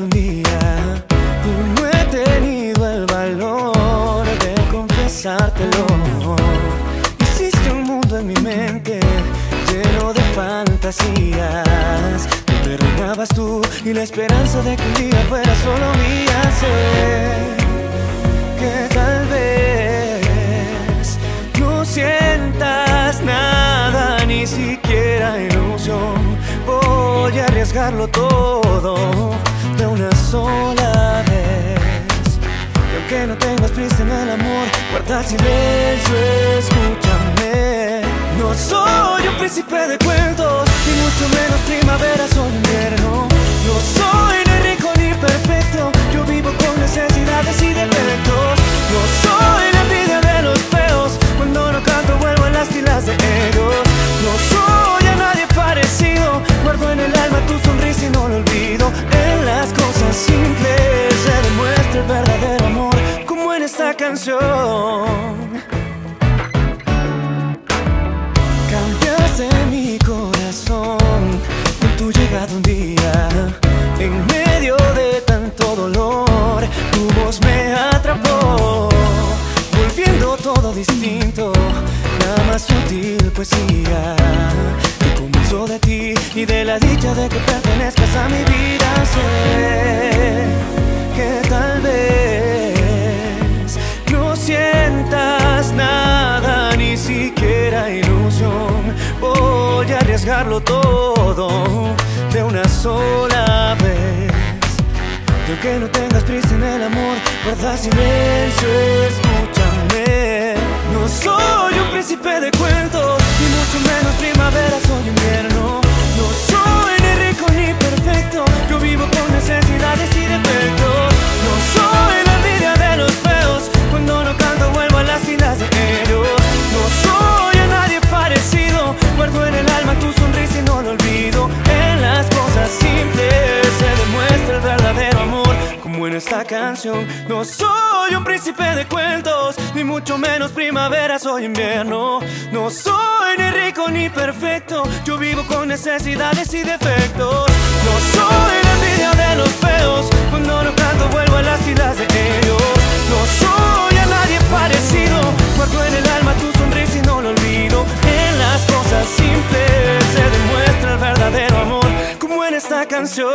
un día y no he tenido el valor de confesártelo. Hiciste un mundo en mi mente lleno de fantasías. Me reinabas tú y la esperanza de que un día fuera solo mía. Sé que tal vez no sientas nada, ni siquiera ilusión. Voy a arriesgarlo todo una sola vez. Y aunque no tengas prisa en el amor, guarda silencio, escúchame. No soy un príncipe de cuentos, ni mucho menos primavera canción. Cambiaste mi corazón con tu llegada un día. En medio de tanto dolor Tu voz me atrapó. Volviendo todo distinto La más sutil poesía. Que comenzó de ti Y de la dicha de que pertenezcas a mi vida Sé sientas nada Ni siquiera ilusión. Voy a arriesgarlo todo de una sola vez. Y aunque no tengas prisa en el amor Guarda silencio, escúchame. No soy un príncipe de cuentos en esta canción. No soy un príncipe de cuentos Ni mucho menos primavera, soy invierno. No soy ni rico ni perfecto Yo vivo con necesidades y defectos. No soy la envidia de los feos Cuando no canto vuelvo a las filas de ellos. No soy a nadie parecido Guardo en el alma tu sonrisa y no lo olvido. En las cosas simples se demuestra el verdadero amor Como en esta canción